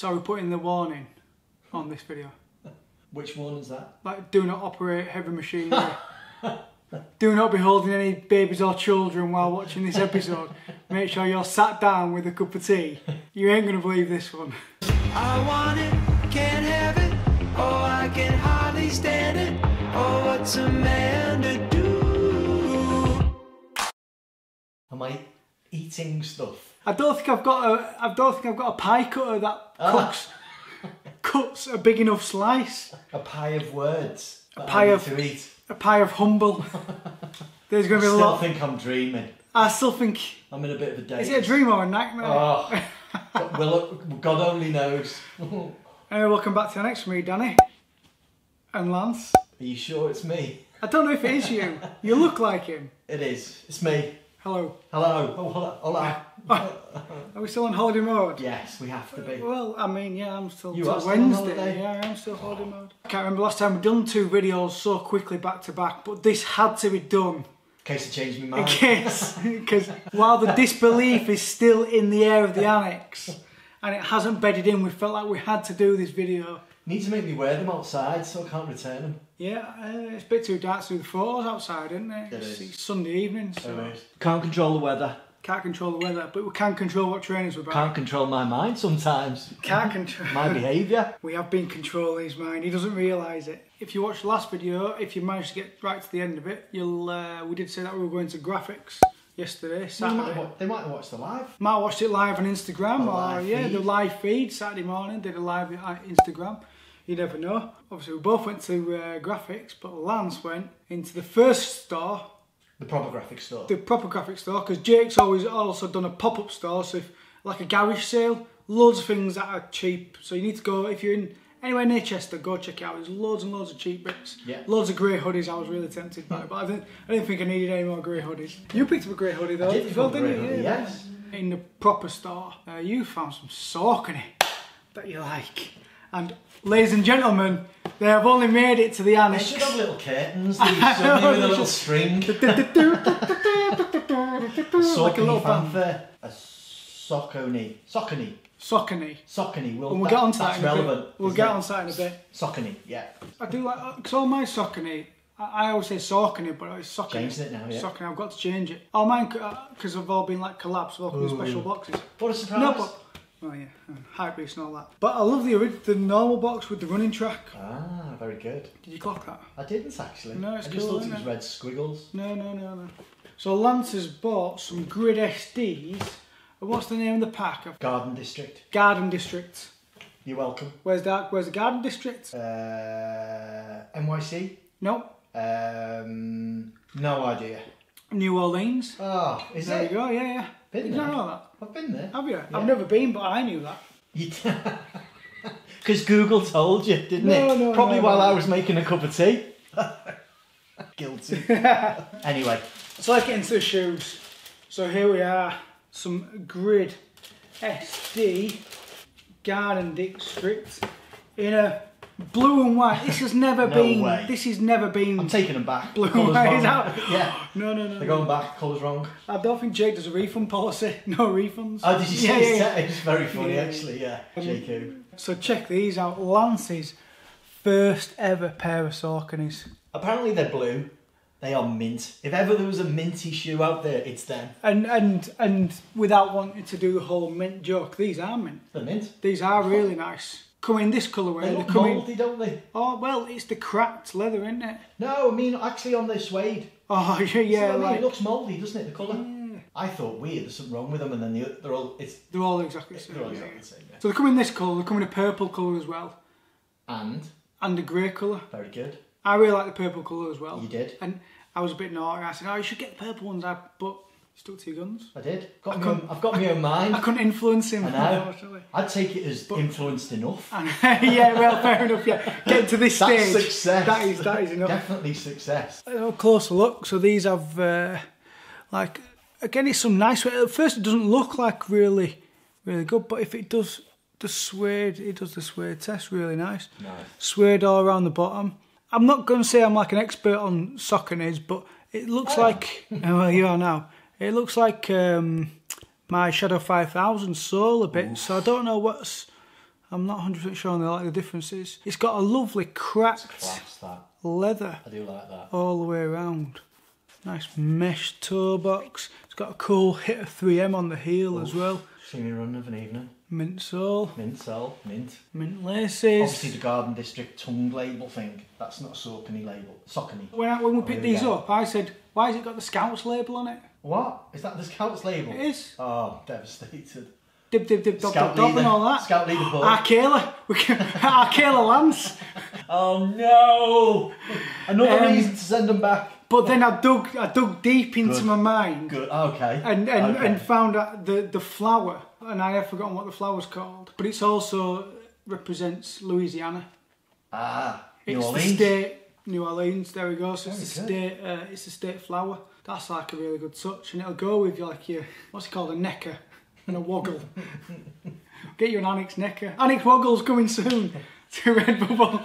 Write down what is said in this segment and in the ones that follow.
So we put in the warning on this video. Which one is that? Like, do not operate heavy machinery. do not be holding any babies or children while watching this episode. Make sure you're sat down with a cup of tea. You ain't gonna believe this one. I want it, can't have it. Oh, I can hardly stand it. Oh, what's a man to do? Am I eating stuff? I don't think I've got a. I don't think I've got a pie cutter that ah. cooks cuts a big enough slice. A pie of words. A pie of- to eat. A pie of humble. There's I gonna be a still lot. think I'm dreaming. I still think. I'm in a bit of a daze. Is it a dream or a nightmare? Oh, well, God only knows. Are Anyway, welcome back to the next me, Danny. And Lance. Are you sure it's me? I don't know if it is you. You look like him. It is. It's me. Hello. Hello. Uh, oh, hola. hola. Are we still on holiday mode? yes, we have to be. Well, I mean, yeah, I'm still You are still Wednesday. holiday? Yeah, I am still holiday mode. I can't remember last time we've done two videos so quickly back to back, but this had to be done In case it changed my mind. in case, because while the disbelief is still in the air of the annexe and it hasn't bedded in, we felt like we had to do this video. Need to make me wear them outside so I can't return them. Yeah, uh, it's a bit too dark through the photos outside, isn't it? It it's, it's Sunday evening, so Can't control the weather. can't control the weather, but we can control what trainers we're about. Can't control my mind sometimes. Can't control. My behaviour. We have been controlling his mind. He doesn't realise it. If you watched the last video, if you managed to get right to the end of it, you'll. Uh, we did say that we were going to Grafficks yesterday, They might, Saturday. wa- they might watch the live. Might watched it live on Instagram A or live yeah, the live feed Saturday morning. Did a live on Instagram. You never know. Obviously, we both went to uh, Grafficks, but Lance went into the first store, The proper graphic store. the proper Grafficks store, because Jake's always also done a pop up store, so if, like a garage sale, loads of things that are cheap. So you need to go if you're in anywhere near Chester, go check it out. There's loads and loads of cheap bits. Yeah. Loads of grey hoodies. I was really tempted by, but I didn't. I didn't think I needed any more grey hoodies. You picked up a grey hoodie though. did well, pick up a didn't you? hoodie, Yeah. yes. In the proper store, uh, you found some Saucony that you like, and ladies and gentlemen, they have only made it to the They annexe. should have little curtains that you with a little string. like a little fanfare. A Saucony. Saucony. Saucony. Saucony. Well, And we'll that- get onto that that's relevant. We'll get it? on that in a bit. Saucony, yeah. I do like uh, because all my Saucony. I I always say Saucony, but it's Saucony. Changed it now, yeah. Saucony. I've got to change it. All mine because they've uh, all been like collabs, all special boxes. What a surprise. No, but oh yeah, uh, hype beast and all that. But I love the the normal box with the running track. Ah, very good. Did you clock that? I didn't actually. No, it's I just cool, thought it was it? red squiggles. No, no, no, no. So Lance has bought some Grid SDs. What's the name of the pack? Garden District. Garden District. You're welcome. Where's that? Where's the Garden District? Uh, NYC? No, Um, no idea. New Orleans. Oh, is There it? you go. Yeah, yeah. Been Did you there? know that? I've been there. Have you? Yeah. I've never been, but I knew that. Because Google told you, didn't No, it? no, Probably no, while no. I was making a cup of tea. Guilty. anyway, So let's get into the shoes. So here we are, some Grid SD Garden District in a blue and white. This has never No been. way. This has never been. I'm taking them back. Blue and white is out. Yeah, No, no, no. they're going back. Colours wrong. I don't think Jake does a refund policy. No refunds. Oh, did you see Yeah, his yeah. It's very funny, Yeah, yeah, actually. Yeah, um, JQ. So check these out. Lance's first ever pair of Sauconys. Apparently they're blue. They are mint. If ever there was a minty shoe out there, it's them. And and and without wanting to do the whole mint joke, these are mint. They're mint. These are really nice. Come in this colourway. They They look in. mouldy, don't they? Oh well, it's the cracked leather, isn't it? No, I mean actually on their suede. Oh yeah, yeah. I mean? It looks mouldy, doesn't it? The colour. Yeah. I thought weird. There's something wrong with them, and then the, they're all it's they're all exactly the same. they're all exactly the same. yeah. So they come in this colour. They come in a purple colour as well, And and a grey colour. very good. I really like the purple colour as well. You did. And I was a bit naughty. I said, "Oh, you should get the purple ones." I but stuck to your guns. I did. Got I me own, I've got my own mind. I couldn't influence him. I know. I'd take it as influenced enough. Yeah, well, fair enough. Yeah, get to this That's stage. success. That is that is enough. Definitely success. a closer look. So these have uh, like again, it's some nice. At first, it doesn't look like really, really good, but if it does the suede, it does the suede test really nice. Nice. Suede all around the bottom. I'm not going to say I'm like an expert on soccer Sauconys, but it looks like. oh, well, you are now. It looks like um, my Shadow 5000 sole a bit. So I don't know what's. I'm not 100% sure on the, like the differences. It's got a lovely cracked Class leather I do like that. all the way around. Nice mesh toe box. It's got a cool hit of 3M on the heel as well. See me run of an evening. Mint sole, Mint sole, mint. mint laces. Obviously the Garden District tongue label thing. That's not a Saucony label. Saucony. When, I, when we picked these up, I said, why has it got the Scouts label on it? What? Is that the Scouts label? It is. Oh, devastated. Dib, dib, dib, Scout dop, dop, and all that. Scout leader. We can, Akela Lance. Oh no! Another Um, reason to send them back. But then I dug, I dug deep into Good. my mind Good. Okay. and, and, okay. and found out the, the flower, and I have forgotten what the flower's called, but it's also represents Louisiana. ah, New It's Orleans. the state New Orleans. There we go. So it's a state. Uh, it's the state flower. That's like a really good touch, and it'll go with like your what's it called a necker and a woggle. Get you an Annexe necker. Annexe woggle's coming soon to Redbubble.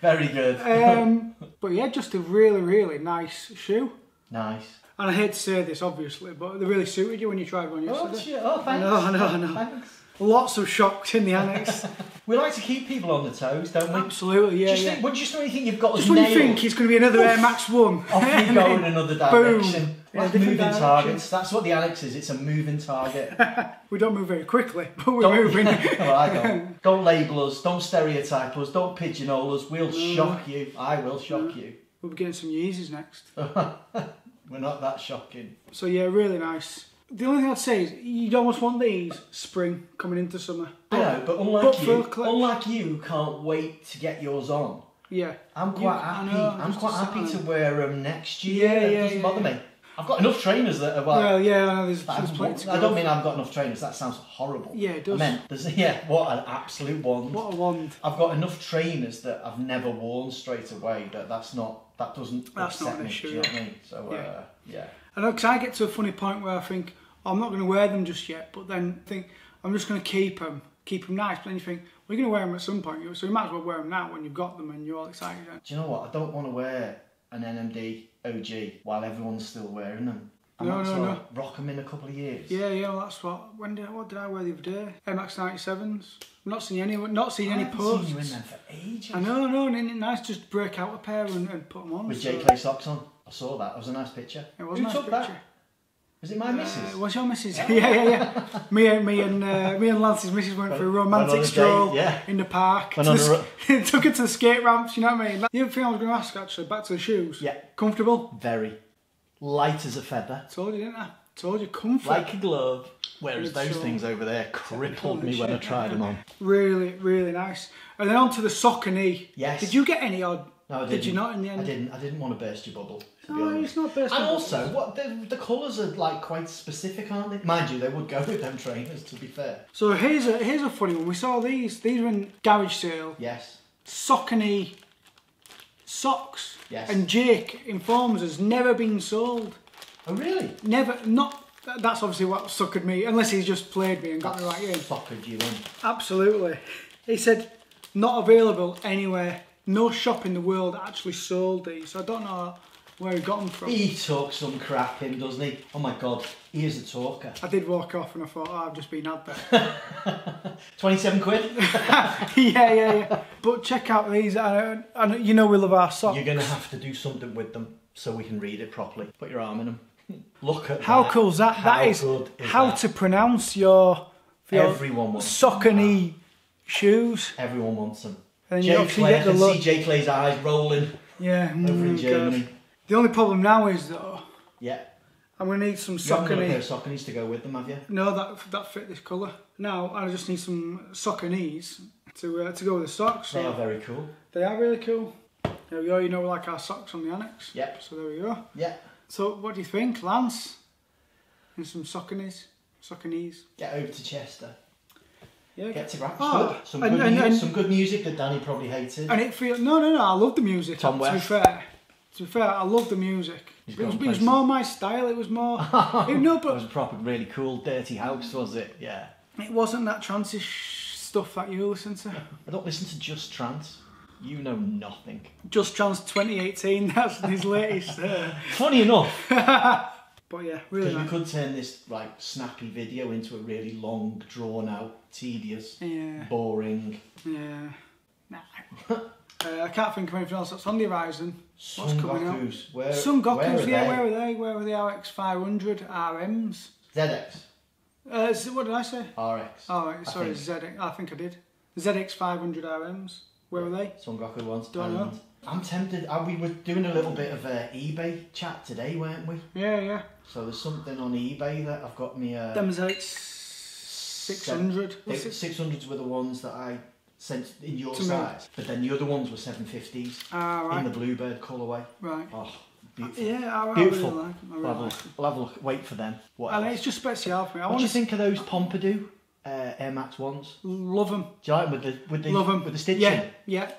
Very good. Um, but yeah, just a really really nice shoe. nice. And I hate to say this, obviously, but they really suited you when you tried one yesterday. shit. oh, thanks. know, I know. Thanks. Lots of shocks in the annexe. We like to keep people on the toes, don't we? Absolutely, yeah, just yeah. Think, just when you think you've got us Just when you think it's going to be another Air Max 1. off we go in another Boom. direction. Yeah, Like moving direction. targets. That's what the annexe is. It's a moving target. We don't move very quickly, but we're Don't- moving. well, I don't. Don't label us. Don't stereotype us. Don't pigeonhole us. We'll mm. shock you. I will shock mm. you. We'll be getting some Yeezys next. We're not that shocking. So yeah, really nice. The only thing I'd say is you'd almost want these spring coming into summer. I know, but unlike but you, collect- unlike you, can't wait to get yours on. Yeah. I'm quite I happy. know, I'm quite to happy to wear them next year. Yeah, it yeah, doesn't yeah, bother yeah. me. I've got enough trainers that are well. Well, yeah, I know there's, there's plenty to I don't mean I've got enough trainers. That sounds horrible. Yeah, it does. I meant, there's, yeah, what an absolute wand. What a wand. I've got enough trainers that I've never worn straight away. That that's not that doesn't That's upset not an me. issue, Do you know yeah. what I mean? So Yeah. uh, yeah. I know, because I get to a funny point where I think, I'm not going to wear them just yet, but then think, I'm just going to keep them, keep them nice. But then you think, well, you're going to wear them at some point, so you might as well wear them now when you've got them and you're all excited. Do you know what? I don't want to wear an NMD OG while everyone's still wearing them. I No, no, no. rock them in a couple of years. Yeah, yeah, well, that's what. When did what did I wear the other day? MX 97s. I'm not seeing any, not seeing I any posts. seen you in them for ages. I know, I know, and isn't it nice just break out a pair and, and put them on? With so- J Clay socks on. I saw that. It was a nice picture. It was Who a nice took picture. that? Was it my Uh, missus? what's your missus? yeah, yeah, yeah. Me and me and uh, me and Lance's missus went for a romantic stroll yeah. in the park. The took her to the skate ramps. You know what I mean? The other thing I was going to ask actually, back to the shoes. Yeah. Comfortable. Very. Light as a feather. Told you, didn't I? Told you, comfort. Like a glove. Whereas those sole. things over there crippled me when I tried them on. Really, really nice. And then on to the sock and knee. Yes. Did you get any or No, I did you didn't. not in the end? I didn't. I didn't want to burst your bubble. To No, it's not burst And also, what the, the colours are like quite specific, aren't they? Mind you, they would go with them trainers. To be fair. So here's a here's a funny one. We saw these. These were in garage sale. Yes. Sockany socks. Yes. And Jake informs us never been sold. Oh really? Never. Not. That's obviously what suckered me. Unless he's just played me and got me right in. Fuckered you in. Absolutely. He said not available anywhere. No shop in the world actually sold these. So I don't know where he got them from. He talks some crap, him, doesn't he? Oh my god, he is a talker. I did walk off and I thought, oh, I've just been had there. 27 quid? yeah, yeah, yeah. But check out these. And, and you know we love our socks. You're going to have to do something with them so we can read it properly. Put your arm in them. Look at How that. cool is that? How that is, good is how that? to pronounce your, your Everyone wants sockany shoes. Everyone wants them. And you Jay obviously Clay, get I can look. see Jay Clay's eyes rolling Yeah, over in mm, Germany. The only problem now is though, Yeah. I'm gonna need some You haven't got a pair of Sauconys to go with them, have you? No, that that fit this colour. Now I just need some sockanies to uh, to go with the socks. They So are very cool. they are really cool. There we go. You know, like our socks on the annexe. Yep. So there we go. Yeah. So what do you think, Lance? And some sockanies, sockanies. Get over to Chester. Yeah. Get to Raxford. Oh, some, and- good and- mu- and- some good music that Danny probably hated. And it feels no, no, no. I love the music. Tom West. to be fair, to be fair, I love the music. It was, it was more my style. It was more. it, no, it was a proper, really cool, dirty house, was it? Yeah. it wasn't that transish stuff that you listen to. I don't listen to just trance. You know nothing. Just Trance 2018. That's his latest. Uh, Funny enough, but yeah, really because we nice. could turn this like snappy video into a really long, drawn out, tedious, Yeah. boring yeah can't think of anything else that's on the horizon. What's Sun coming out? Goku's. Where, Sun where Goku's, are yeah, they? where are they? Where are the RX 500 RMs? ZX. Uh, what did I say? RX. Oh, right, I sorry, think. ZX. I think I did. ZX 500 RMs. Where are they? Son Goku ones. Don't know. I'm tempted. Uh, we were doing a little bit of uh, eBay chat today, weren't we? Yeah, yeah. So there's something on eBay that I've got me. Uh, Them ZX 600. They- What's it? 600s were the ones that I sent in your To me. size, but then the other ones were 750s Ah, in the bluebird colourway. right. Oh, beautiful. Yeah, I, I Beautiful. really like them. I really have, a like look, them. have a look. Wait for them. What? And else? it's just special for me. I What want do you to think of those Pompidou uh, Air Max ones? love them. Do you like them with the with the Love them. with the stitching? Yeah, yeah,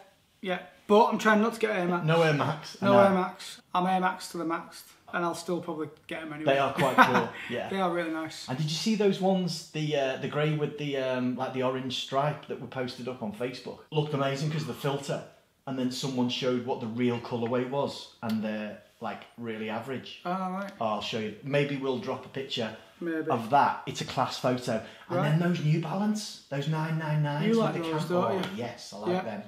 yeah. But I'm trying not to get Air Max. No Air Max. I No know. Air Max. I'm Air Max to the max, and I'll still probably get them anyway. They are quite cool. Yeah. They are really nice. And did you see those ones, the uh, the grey with the um, like the orange stripe that were posted up on Facebook? Looked amazing because the filter, and then someone showed what the real colourway was, and they're like really average. All right, Oh, I'll show you. Maybe we'll drop a picture maybe. of that. It's a class photo, and Right. then those New Balance, those nine nine nines You with like the those, don't oh, you? yes, I like Yeah. them.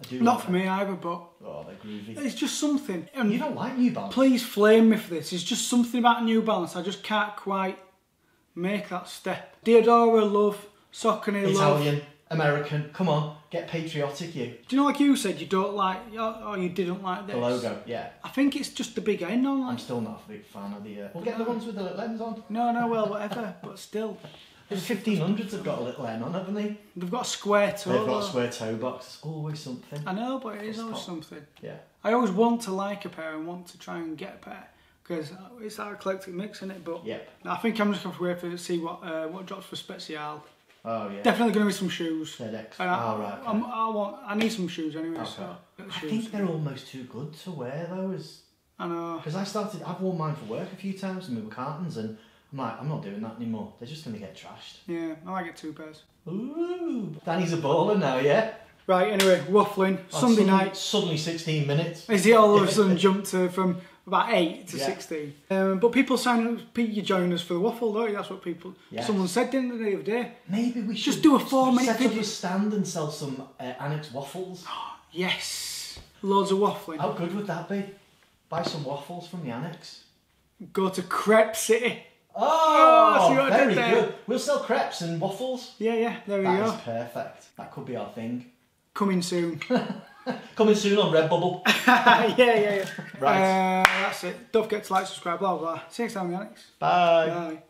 I do. Not like for them. me either, but Oh, they're groovy. it's just something. And You don't like New Balance? please flame me for this. It's just something about New Balance. I just can't quite make that step. Diadora love, Saucony love. Italian, American. Come on, get patriotic, you. Do you know, like you said, you don't like, or you didn't like this. The logo, yeah. I think it's just the big end on I'm still not a big fan of the. Uh, we'll get the ones with the little ends on. No, no, well, whatever. but still, The 1500s have got a little N on, haven't they? they've got a square toe. They've got a square toe box. It's always something. I know, but it is always top. something. Yeah. I always want to like a pair and want to try and get a pair because it's that eclectic mix in it. But Yep. I think I'm just going to wait for to see what uh, what drops for Special. Oh yeah. Definitely going to be some shoes. And I, oh right. okay. I'm, I want. I need some shoes anyway. Okay. So I shoes. think they're almost too good to wear though, as I know. because I started. I've worn mine for work a few times and we were cartons, and I'm like, I'm not doing that anymore. They're just gonna get trashed. Yeah, I might get two pairs. Ooh, Danny's a baller now, yeah. Right. Anyway, waffling Oh, Sunday suddenly- night. Suddenly 16 minutes. Is it all of a sudden jumped to from about eight to Yeah. sixteen? Um, but people sign up. Pete, You join us for the waffle, don't you? That's what people. Yes. Someone said didn't they, the other day. Maybe we should Just do a four-minute set video. up a stand and sell some uh, annexe waffles. Yes. Loads of waffling. How good would that be? Buy some waffles from the annexe. Go to Crepe City. Oh, see what I very did there? good. We'll sell crepes and waffles. Yeah, yeah. There we That go. is perfect. That could be our thing. Coming soon. Coming soon on Redbubble. yeah, yeah, yeah. Right. Uh, that's it. Don't forget to like, subscribe, blah, blah, blah. See you next time, Alex. Bye. Bye.